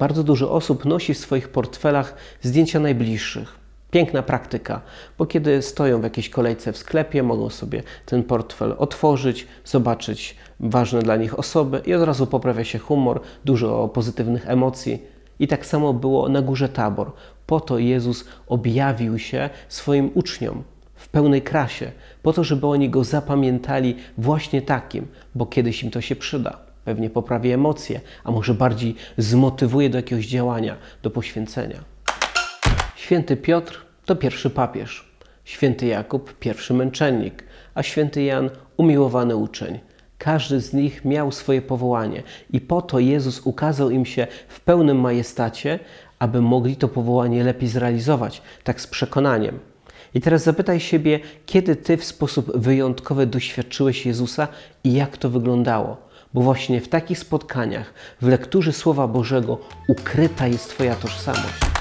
Bardzo dużo osób nosi w swoich portfelach zdjęcia najbliższych. Piękna praktyka, bo kiedy stoją w jakiejś kolejce w sklepie, mogą sobie ten portfel otworzyć, zobaczyć ważne dla nich osoby i od razu poprawia się humor, dużo pozytywnych emocji. I tak samo było na górze Tabor. Po to Jezus objawił się swoim uczniom w pełnej krasie, po to, żeby oni go zapamiętali właśnie takim, bo kiedyś im to się przyda. Pewnie poprawi emocje, a może bardziej zmotywuje do jakiegoś działania, do poświęcenia. Święty Piotr to pierwszy papież, święty Jakub pierwszy męczennik, a święty Jan umiłowany uczeń. Każdy z nich miał swoje powołanie i po to Jezus ukazał im się w pełnym majestacie, aby mogli to powołanie lepiej zrealizować, tak z przekonaniem. I teraz zapytaj siebie, kiedy Ty w sposób wyjątkowy doświadczyłeś Jezusa i jak to wyglądało. Bo właśnie w takich spotkaniach, w lekturze Słowa Bożego ukryta jest Twoja tożsamość.